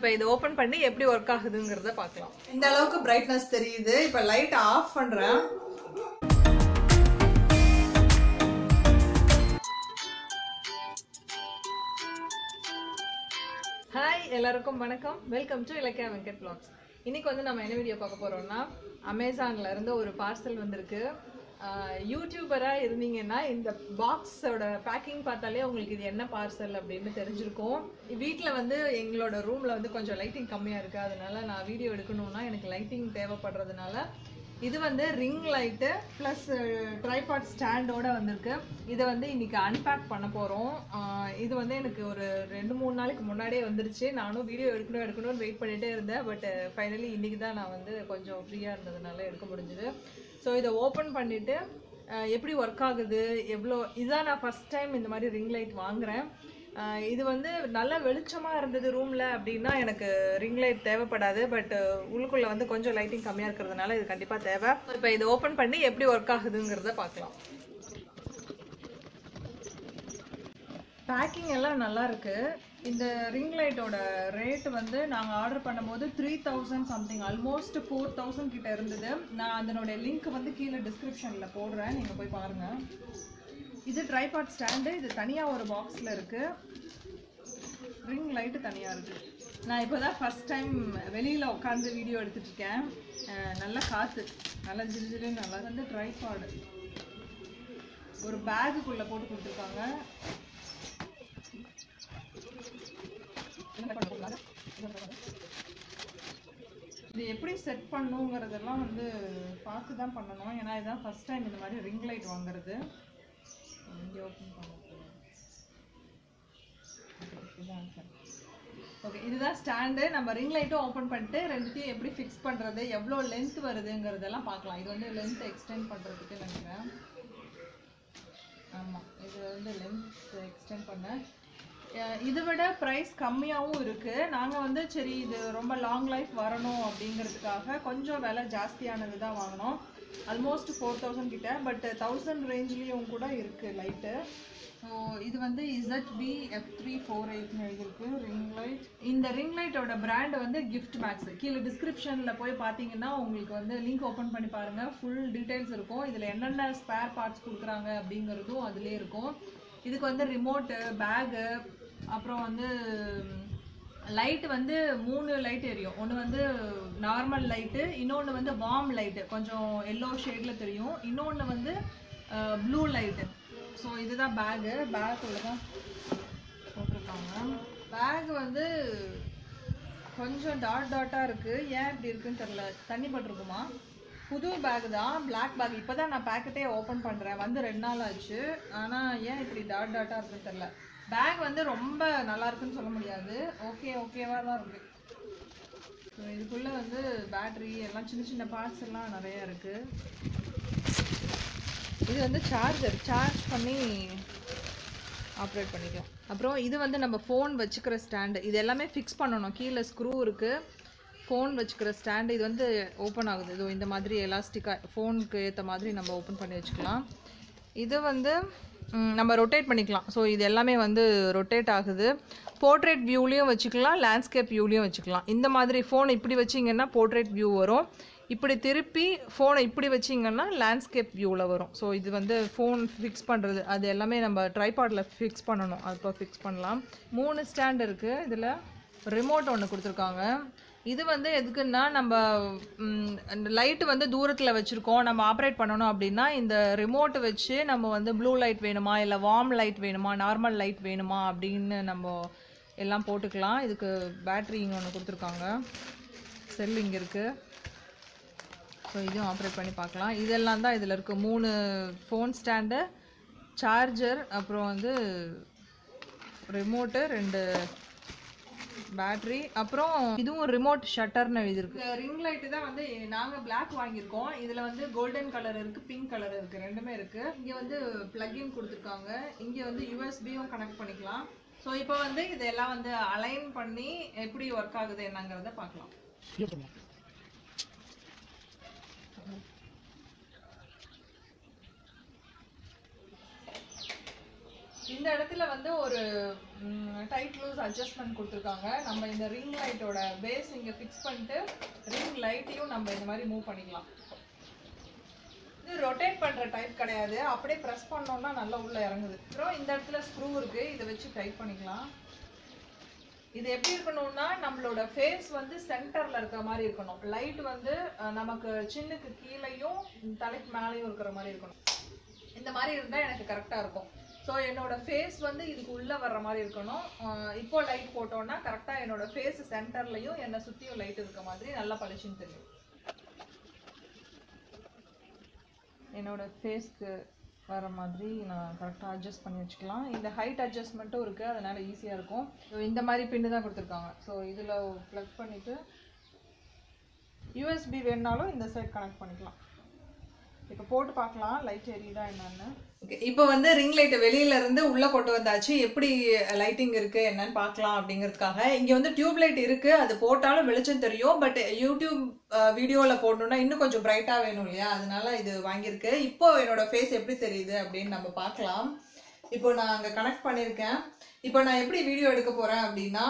இப்போ இதை ஓபன் பண்ணி எப்படி ஒர்க் ஆகுதுங்கிறத பார்க்கலாம். இந்த அளவுக்கு பிரைட்னஸ் தெரியுது. இப்ப லைட் ஆஃப் பண்றேன். ஹாய் எல்லாருக்கும் வணக்கம். Welcome to Ilakkiya Venkat vlogs. இன்னைக்கு வந்து நம்ம என்ன வீடியோ பார்க்க போறோம்னா அமேசான்ல இருந்து ஒரு பார்சல் வந்திருக்கு. யூடியூபராக இருந்தீங்கன்னா இந்த பாக்ஸோட பேக்கிங் பார்த்தாலே உங்களுக்கு இது என்ன பார்சல் அப்படின்னு தெரிஞ்சிருக்கும். வீட்டில் வந்து எங்களோட ரூமில் வந்து கொஞ்சம் லைட்டிங் கம்மியாக இருக்குது அதனால நான் வீடியோ எடுக்கணும்னா எனக்கு லைட்டிங் தேவைப்படுறதுனால இது வந்து ரிங் லைட்டு ப்ளஸ் ட்ரைபாட் ஸ்டாண்டோட வந்திருக்கு. இதை வந்து இன்றைக்கி அன்பேக் பண்ண போகிறோம் இது வந்து எனக்கு ஒரு ரெண்டு மூணு நாளைக்கு முன்னாடியே வந்துருச்சு. நானும் வீடியோ எடுக்கணும் எடுக்கணும்னு வெயிட் பண்ணிகிட்டே இருந்தேன். பட் ஃபைனலி இன்றைக்கி தான் நான் வந்து கொஞ்சம் ஃப்ரீயாக இருந்ததுனால எடுக்க முடிஞ்சுது. ஸோ இதை ஓப்பன் பண்ணிவிட்டு எப்படி ஒர்க் ஆகுது எவ்வளோ இதுதான் நான் ஃபஸ்ட் டைம் இந்த மாதிரி ரிங் லைட் வாங்குகிறேன் இது வந்து நல்ல வெளிச்சமாக இருந்தது ரூமில் அப்படின்னா எனக்கு ரிங் லைட் தேவைப்படாது பட் உள்ளுக்குள்ளே வந்து கொஞ்சம் லைட்டிங் கம்மியாக இருக்கிறதுனால இது கண்டிப்பாக தேவை. இப்போ இதை ஓப்பன் பண்ணி எப்படி ஒர்க் ஆகுதுங்கிறத பார்க்கலாம். பேக்கிங் எல்லாம் நல்லா இருக்குது இந்த ரிங் லைட்டோட ரேட் வந்து நாங்கள் ஆர்டர் பண்ணும்போது three thousand something almost four thousand கிட்ட இருந்தது. நான் அதனுடைய லிங்க் வந்து கீழே டிஸ்கிரிப்ஷனில் போடுறேன். நீங்கள் போய் பாருங்கள் இது ட்ரைபாட் ஸ்டாண்டு இது தனியாக ஒரு பாக்ஸில் இருக்குது ரிங் லைட்டு தனியாக இருக்குது நான் இப்போ தான் ஃபஸ்ட் டைம் வெளியில் உட்காந்து வீடியோ எடுத்துட்ருக்கேன் நல்லா நல்ல காற்று நல்லா ஜிலு ஜிலுன்னு நல்லா வந்து ட்ரைபாடு ஒரு பேகுக்குள்ளே போட்டு கொடுத்துருக்காங்க. இது எப்படி செட் பண்ணுங்கிறதெல்லாம் வந்து பார்த்து தான் பண்ணணும். ஏன்னா இதுதான் ஃபஸ்ட் டைம் இந்த மாதிரி ரிங் லைட் வாங்குறது. இங்கே ஓப்பன் பண்ண ஓகே இதுதான் ஸ்டாண்டு நம்ம ரிங் லைட்டும் ஓப்பன் பண்ணிட்டு ரெண்டுத்தையும் எப்படி ஃபிக்ஸ் பண்ணுறது எவ்வளோ லென்த் வருதுங்கிறதெல்லாம் பார்க்கலாம். இது வந்து லென்த் எக்ஸ்டெண்ட் பண்ணுறதுக்கு நினைக்கிறேன். ஆமாம் இது வந்து லென்த் எக்ஸ்டெண்ட் பண்ண இதை விட ப்ரைஸ் கம்மியாகவும் இருக்குது நாங்கள் வந்து சரி இது ரொம்ப லாங் லைஃப் வரணும் அப்படிங்கிறதுக்காக கொஞ்சம் விலை ஜாஸ்தியானது தான் வாங்கினோம். ஆல்மோஸ்ட் ஃபோர் தௌசண்ட் கிட்ட பட் தௌசண்ட் ரேஞ்ச்லேயும் கூட இருக்குது லைட்டு ஸோ இது வந்து Z B F three four எயிட்னு எழுதியிருக்கு. ரிங் லைட் இந்த ரிங் லைட்டோட பிராண்ட் வந்து கிஃப்ட் மேக்ஸ் கீழே டிஸ்கிரிப்ஷனில் போய் பார்த்தீங்கன்னா உங்களுக்கு வந்து லிங்க் ஓப்பன் பண்ணி பாருங்கள் ஃபுல் டீட்டெயில்ஸ் இருக்கும். இதில் என்னென்ன ஸ்பேர் பார்ட்ஸ் கொடுக்குறாங்க அப்படிங்கிறதும் அதிலே இருக்கும். இதுக்கு வந்து ரிமோட்டு பேகு அப்புறம் வந்து லைட் வந்து மூணு லைட் எரியும். ஒன்று வந்து நார்மல் லைட்டு இன்னொன்று வந்து வார்ம் லைட்டு கொஞ்சம் எல்லோ ஷேடில் தெரியும். இன்னொன்று வந்து ப்ளூ லைட்டு ஸோ இதுதான் பேகு பேக்குள்ள தான் போட்டிருக்காங்க. பேக் வந்து கொஞ்சம் டாட் டாட்டாக இருக்குது ஏன் இப்படி இருக்குன்னு தெரில தண்ணி பட்டிருக்குமா? புது பேக் தான். பிளாக் பேக் இப்போ தான் நான் பேக்கெட்டே ஓப்பன் பண்ணுறேன் வந்து ரெண்டு நாள் ஆச்சு. ஆனால் ஏன் இப்படி டாட் டாட்டாக இருக்குன்னு தெரில பேக் வந்து ரொம்ப நல்லா இருக்குன்னு சொல்ல முடியாது. ஓகே ஓகேவாக தான் இருக்கு. ஸோ இதுக்குள்ளே வந்து பேட்ரி எல்லாம் சின்ன சின்ன பார்ட்ஸ் எல்லாம் நிறையா இருக்குது இது வந்து சார்ஜர் சார்ஜ் பண்ணி ஆப்ரேட் பண்ணிக்கலாம் அப்புறம் இது வந்து நம்ம ஃபோன் வச்சுக்கிற ஸ்டாண்டு இது எல்லாமே ஃபிக்ஸ் பண்ணணும். கீழே ஸ்க்ரூ இருக்குது ஃபோன் வச்சுக்கிற ஸ்டாண்டு இது வந்து ஓப்பன் ஆகுது. இதோ இந்த மாதிரி எலாஸ்டிக்காக ஃபோனுக்கு ஏற்ற மாதிரி நம்ம ஓப்பன் பண்ணி வச்சுக்கலாம். இது வந்து நம்ம ரொட்டேட் பண்ணிக்கலாம். ஸோ இது எல்லாமே வந்து ரொட்டேட் ஆகுது. போர்ட்ரேட் வியூலையும் வச்சுக்கலாம் லேண்ட்ஸ்கேப் வியூலையும் வச்சுக்கலாம். இந்த மாதிரி ஃபோனை இப்படி வச்சிங்கன்னா போர்ட்ரேட் வியூ வரும். இப்படி திருப்பி ஃபோனை இப்படி வச்சிங்கன்னா லேண்ட்ஸ்கேப் வியூவில் வரும். ஸோ இது வந்து ஃபோன் ஃபிக்ஸ் பண்ணுறது அது எல்லாமே நம்ம ட்ரைபாட்டில் ஃபிக்ஸ் பண்ணணும். அப்போ ஃபிக்ஸ் பண்ணலாம். மூணு ஸ்டாண்ட் இருக்குது இதில் ரிமோட் ஒன்று கொடுத்துருக்காங்க. இது வந்து எதுக்குன்னா நம்ம லைட்டு வந்து தூரத்தில் வச்சுருக்கோம். நம்ம ஆப்ரேட் பண்ணணும் அப்படின்னா இந்த ரிமோட் வச்சு நம்ம வந்து ப்ளூ லைட் வேணுமா இல்லை வார்ம் லைட் வேணுமா நார்மல் லைட் வேணுமா அப்படின்னு நம்ம எல்லாம் போட்டுக்கலாம். இதுக்கு பேட்ரி இங்கே ஒன்று கொடுத்துருக்காங்க. செல் இங்கே இருக்குது ஸோ இதையும் ஆப்ரேட் பண்ணி பார்க்கலாம். இதெல்லாம் தான் இதில் இருக்குது மூணு ஃபோன் ஸ்டாண்டு சார்ஜர் அப்புறம் வந்து ரிமோட்டு ரெண்டு பேட்டரி அப்புறம் இதுவும் ரிமோட் ஷட்டர்னு எழுதிருக்கு ரிங் லைட்டு தான் வந்து நாங்கள் பிளாக் வாங்கியிருக்கோம். இதில் வந்து கோல்டன் கலர் இருக்குது பிங்க் கலர் இருக்குது ரெண்டுமே இருக்குது இங்கே வந்து பிளக்இன் கொடுத்துருக்காங்க. இங்கே வந்து யூஎஸ்பியும் கனெக்ட் பண்ணிக்கலாம். ஸோ இப்போ வந்து இதெல்லாம் வந்து அலைன் பண்ணி எப்படி ஒர்க் ஆகுது என்னங்கிறத பார்க்கலாம். இந்த இடத்துல வந்து ஒரு டைட் லூஸ் அட்ஜஸ்ட்மெண்ட் கொடுத்துருக்காங்க. நம்ம இந்த ரிங் லைட்டோட பேஸ் இங்கே ஃபிக்ஸ் பண்ணிட்டு ரிங் லைட்டையும் நம்ம இந்த மாதிரி மூவ் பண்ணிக்கலாம். இது ரொட்டேட் பண்ணுற டைப் கிடையாது. அப்படியே ப்ரெஸ் பண்ணோம்னா நல்லா உள்ளே இறங்குது. அப்புறம் இந்த இடத்துல ஸ்க்ரூ இருக்குது இதை வச்சு டைட் பண்ணிக்கலாம். இது எப்படி இருக்கணும்னா நம்மளோட ஃபேஸ் வந்து சென்டரில் இருக்கிற மாதிரி இருக்கணும். லைட் வந்து நமக்கு சின்னுக்கு கீழேயும் தலைக்கு மேலேயும் இருக்கிற மாதிரி இருக்கணும். இந்த மாதிரி இருந்தால் எனக்கு கரெக்டாக இருக்கும். ஸோ என்னோட ஃபேஸ் வந்து இதுக்கு உள்ளே வர்ற மாதிரி இருக்கணும். இப்போ லைட் போட்டோன்னா கரெக்டாக என்னோட ஃபேஸ் சென்டர்லையும் என்னை சுற்றியும் லைட் இருக்க மாதிரி நல்லா பளிச்சுன்னு தெரியும். என்னோட ஃபேஸ்க்கு வர மாதிரி நான் கரெக்டாக அட்ஜஸ்ட் பண்ணி வச்சுக்கலாம். இந்த ஹைட் அட்ஜஸ்ட்மெண்ட்டும் இருக்குது அதனால் ஈஸியாக இருக்கும். ஸோ இந்த மாதிரி பின்னு தான் கொடுத்துருக்காங்க. ஸோ இதில் ப்ளக் பண்ணிவிட்டு யூஎஸ்பி வேணுனாலும் இந்த சைட் கனெக்ட் பண்ணிக்கலாம். இப்போ போட்டு பார்க்கலாம் லைட் எரியுதா என்னென்னு. ஓகே இப்போ வந்து ரிங் லைட்டை வெளியில இருந்து உள்ள கொண்டு வந்தாச்சு. எப்படி லைட்டிங் இருக்கு என்னன்னு பார்க்கலாம் அப்படிங்கிறதுக்காக. இங்க வந்து டியூப் லைட் இருக்கு. அது போட்டாலும் வெளிச்சம் தெரியும். பட் யூடியூப் வீடியோல போடணும்னா இன்னும் கொஞ்சம் பிரைட்டா வேணும் இல்லையா? அதனால இது வாங்கியிருக்கு. இப்போ என்னோட ஃபேஸ் எப்படி தெரியுது அப்படின்னு நம்ம பார்க்கலாம். இப்போ நான் அங்கே கனெக்ட் பண்ணியிருக்கேன். இப்போ நான் எப்படி வீடியோ எடுக்க போறேன் அப்படின்னா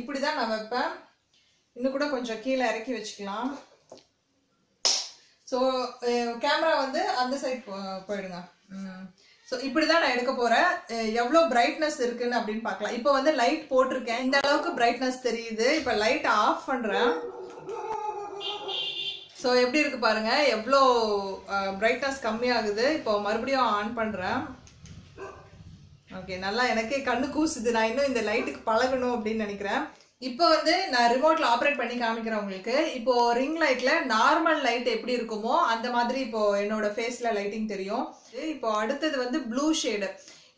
இப்படி தான் நான் வைப்பேன் இன்னும் கூட கொஞ்சம் கீழே இறக்கி வச்சுக்கலாம். ஸோ கேமரா eh, வந்து அந்த சைட் போயிடுங்க. ஸோ இப்படி தான் நான் எடுக்க போகிறேன் eh, எவ்வளோ பிரைட்னஸ் இருக்குன்னு அப்படின்னு பார்க்கலாம். இப்போ வந்து லைட் போட்டிருக்கேன். இந்த அளவுக்கு பிரைட்னஸ் தெரியுது. இப்போ லைட் ஆஃப் பண்ணுறேன் ஸோ எப்படி இருக்கு பாருங்க. எவ்வளோ பிரைட்னஸ் eh, கம்மியாகுது. இப்போ மறுபடியும் ஆன் பண்ணுறேன் ஓகே நல்லா எனக்கே கண்ணு கூசுது. நான் இன்னும் இந்த லைட்டுக்கு பழகணும் அப்படின்னு நினைக்கிறேன். இப்போ வந்து நான் ரிமோட்ல ஆப்ரேட் பண்ணி காமிக்கிறேன் உங்களுக்கு இப்போ ரிங் லைட்ல நார்மல் லைட் எப்படி இருக்குமோ அந்த மாதிரி இப்போ என்னோட ஃபேஸ்ல லைட்டிங் தெரியும். இப்போ அடுத்தது வந்து ப்ளூ ஷேடு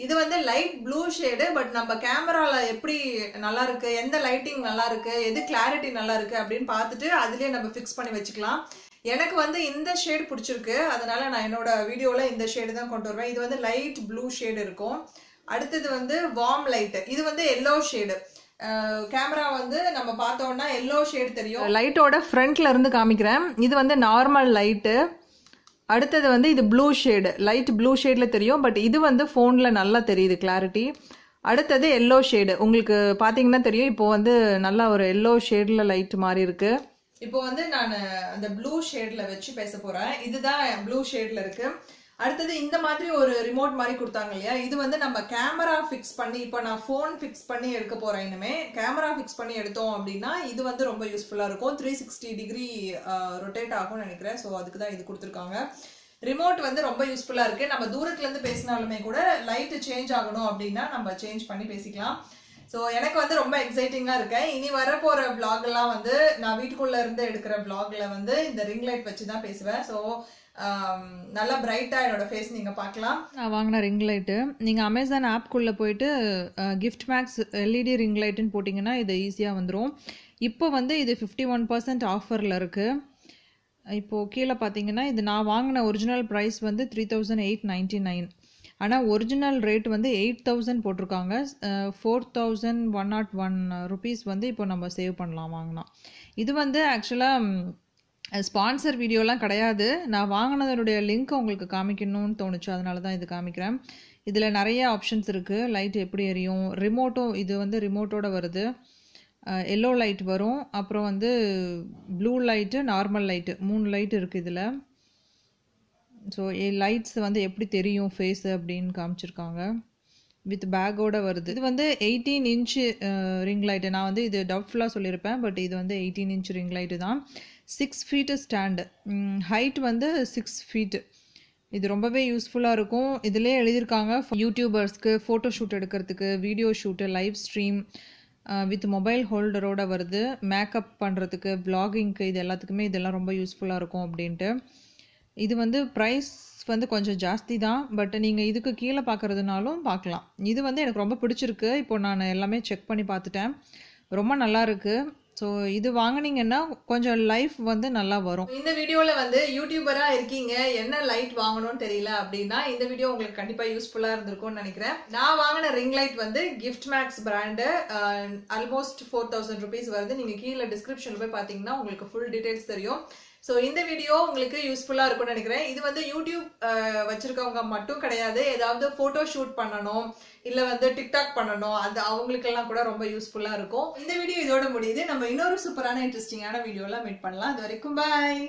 இது வந்து லைட் ப்ளூ ஷேடு பட் நம்ம கேமரால எப்படி நல்லா இருக்கு எந்த லைட்டிங் நல்லா இருக்கு எது கிளாரிட்டி நல்லா இருக்கு அப்படின்னு பார்த்துட்டு அதுலயே நம்ம ஃபிக்ஸ் பண்ணி வச்சுக்கலாம். எனக்கு வந்து இந்த ஷேட் பிடிச்சிருக்கு. அதனால நான் என்னோட வீடியோல இந்த ஷேடு தான் கொண்டு வருவேன். இது வந்து லைட் ப்ளூ ஷேடு இருக்கும். அடுத்தது வந்து வார்ம் லைட் இது வந்து எல்லோ ஷேடு கேமரா வந்து நம்ம பார்த்தோம்னா எல்லோ ஷேட் தெரியும். லைட்டோட ஃப்ரண்ட்ல இருந்து காமிக்கிறேன். இது வந்து நார்மல் லைட்டு அடுத்தது வந்து இது ப்ளூ ஷேடு லைட் ப்ளூ ஷேடில் தெரியும் பட் இது வந்து ஃபோனில் நல்லா தெரியுது கிளாரிட்டி அடுத்தது எல்லோ ஷேடு உங்களுக்கு பார்த்தீங்கன்னா தெரியும் இப்போ வந்து நல்லா ஒரு எல்லோ ஷேடில் லைட் மாதிரி இருக்கு. இப்போ வந்து நான் அந்த ப்ளூ ஷேட்ல வச்சு பேச போறேன். இதுதான் ப்ளூ ஷேட்ல இருக்கு. அடுத்தது இந்த மாதிரி ஒரு ரிமோட் மாதிரி கொடுத்தாங்க இல்லையா? இது வந்து நம்ம கேமரா ஃபிக்ஸ் பண்ணி இப்போ நான் ஃபோன் ஃபிக்ஸ் பண்ணி எடுக்க போகிறேன் இனிமே. கேமரா ஃபிக்ஸ் பண்ணி எடுத்தோம் அப்படின்னா இது வந்து ரொம்ப யூஸ்ஃபுல்லாக இருக்கும். த்ரீ சிக்ஸ்டி டிகிரி ரொட்டேட் ஆகும்னு நினைக்கிறேன். ஸோ அதுக்கு தான் இது கொடுத்துருக்காங்க. ரிமோட் வந்து ரொம்ப யூஸ்ஃபுல்லாக இருக்குது நம்ம தூரத்துலேருந்து பேசினாலுமே கூட லைட்டு சேஞ்ச் ஆகணும் அப்படின்னா நம்ம சேஞ்ச் பண்ணி பேசிக்கலாம். ஸோ எனக்கு வந்து ரொம்ப எக்ஸைட்டிங்காக இருக்கேன். இனி வரப்போகிற vlog வந்து நான் வீட்டுக்குள்ளே இருந்து எடுக்கிற vlogல வந்து இந்த ரிங் லைட் வச்சு தான் பேசுவேன். ஸோ நல்லா பிரைட்டா என்னோட ஃபேஸ் நீங்க பார்க்கலாம். நான் வாங்கின ரிங் லைட்டு நீங்கள் அமேசான் ஆப்குள்ளே போயிட்டு கிஃப்ட் மேக்ஸ் எல்இடி ரிங் லைட்டுன்னு போட்டிங்கன்னா இது ஈஸியாக வந்துடும் இப்போ வந்து இது ஃபிஃப்டி ஒன் பர்சன்ட் ஆஃபரில் இருக்குது இப்போது கீழே பார்த்தீங்கன்னா இது நான் வாங்கின ஒரிஜினல் ப்ரைஸ் வந்து three thousand eight ninety nine ஆனால் ஒரிஜினல் ரேட் வந்து எயிட் தௌசண்ட் போட்டிருக்காங்க. Four thousand one nought one rupees வந்து இப்போ நம்ம சேவ் பண்ணலாம் வாங்கினா. இது வந்து ஆக்சுவலாக ஸ்பான்சர் வீடியோலாம் கிடையாது. நான் வாங்கினதனுடைய லிங்க் உங்களுக்கு காமிக்கணும்னு தோணுச்சு. அதனால தான் இது காமிக்கிறேன். இதில் நிறைய ஆப்ஷன்ஸ் இருக்குது லைட் எப்படி எரியும்? ரிமோட்டும் இது வந்து ரிமோட்டோட வருது. எல்லோ லைட் வரும். அப்புறம் வந்து ப்ளூ லைட்டு நார்மல் லைட்டு மூணு லைட் இருக்குது இதில். ஸோ லைட்ஸ் வந்து எப்படி தெரியும் ஃபேஸ் அப்படின்னு காமிச்சிருக்காங்க. வித் பேக்கோட வருது. இது வந்து எயிட்டீன் இன்ச்சு ரிங் லைட்டு நான் வந்து இது டவுட்ஃபுல்லாக சொல்லியிருப்பேன். பட் இது வந்து எயிட்டீன் இன்ச் ரிங் லைட்டு தான். சிக்ஸ் ஃபீட்டு ஸ்டாண்டு ஹைட் வந்து சிக்ஸ் ஃபீட்டு இது ரொம்பவே யூஸ்ஃபுல்லாக இருக்கும். இதிலே எழுதியிருக்காங்க யூடியூபர்ஸ்க்கு ஃபோட்டோ ஷூட் எடுக்கிறதுக்கு video shoot live stream with mobile ஹோல்டரோட வருது. மேக்கப் பண்ணுறதுக்கு பிளாகிங்க்கு இது எல்லாத்துக்குமே இதெல்லாம் ரொம்ப யூஸ்ஃபுல்லாக இருக்கும் அப்படின்ட்டு. இது வந்து ப்ரைஸ் வந்து கொஞ்சம் ஜாஸ்தி தான். பட் நீங்கள் இதுக்கு கீழே பார்க்குறதுனாலும் பார்க்கலாம் இது வந்து எனக்கு ரொம்ப பிடிச்சிருக்கு. இப்போ நான் எல்லாமே செக் பண்ணி பார்த்துட்டேன். ரொம்ப நல்லா இருக்குது ஸோ இது வாங்குனீங்கன்னா கொஞ்சம் லைஃப் வந்து நல்லா வரும். இந்த வீடியோவில் வந்து யூடியூபரா இருக்கீங்க. என்ன லைட் வாங்கணும்னு தெரியல அப்படின்னா இந்த வீடியோ உங்களுக்கு கண்டிப்பாக யூஸ்ஃபுல்லாக இருந்திருக்கும்னு நினைக்கிறேன். நான் வாங்கின ரிங் லைட் வந்து gift max brand almost four thousand rupees வருது. நீங்க கீழே டிஸ்கிரிப்ஷனில் போய் பார்த்தீங்கன்னா உங்களுக்கு ஃபுல் டீட்டெயில்ஸ் தெரியும். ஸோ இந்த வீடியோ உங்களுக்கு யூஸ்ஃபுல்லாக இருக்கும்னு நினைக்கிறேன். இது வந்து யூடியூப் வச்சுருக்கவங்க வச்சிருக்கவங்க மட்டும் கிடையாது. ஏதாவது ஃபோட்டோ ஷூட் பண்ணணும் இல்லை வந்து டிக்டாக் பண்ணணும் அது அவங்களுக்கெல்லாம் கூட ரொம்ப யூஸ்ஃபுல்லாக இருக்கும். இந்த வீடியோ இதோட முடியுது. நம்ம இன்னொரு சூப்பரான இன்ட்ரெஸ்டிங்கான வீடியோலாம் மீட் பண்ணலாம். அது வரைக்கும் பாய்